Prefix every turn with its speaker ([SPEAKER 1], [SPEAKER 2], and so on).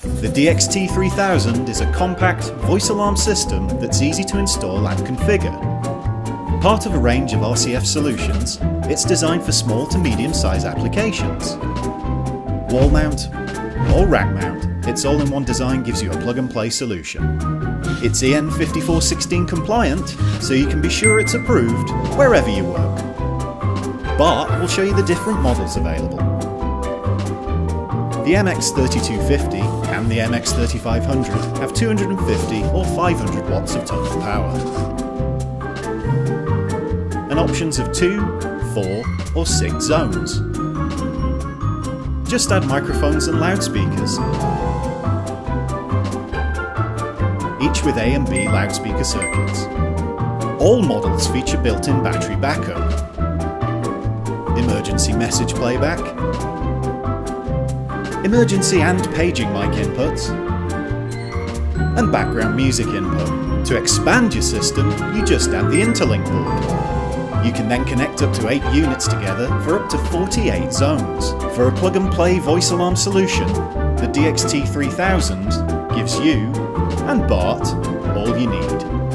[SPEAKER 1] The DXT3000 is a compact voice alarm system that's easy to install and configure. Part of a range of RCF solutions, it's designed for small to medium size applications. Wall mount or rack mount, its all-in-one design gives you a plug-and-play solution. It's EN 5416 compliant, so you can be sure it's approved wherever you work. Bart will show you the different models available. The MX3250 and the MX3500 have 250 or 500 watts of total power. And options of 2, 4 or 6 zones. Just add microphones and loudspeakers, each with A and B loudspeaker circuits. All models feature built-in battery backup, emergency message playback, emergency and paging mic inputs, and background music input. To expand your system, you just add the interlink board. You can then connect up to 8 units together for up to 48 zones. For a plug-and-play voice alarm solution, the DXT3000 gives you, and Bart, all you need.